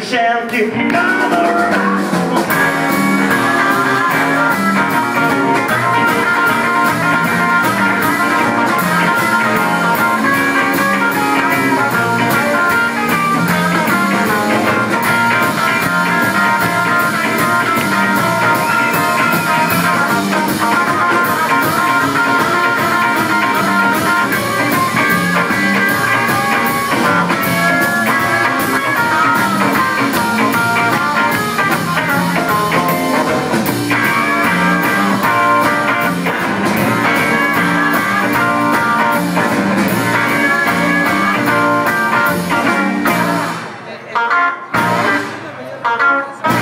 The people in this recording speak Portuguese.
yourself to another Thank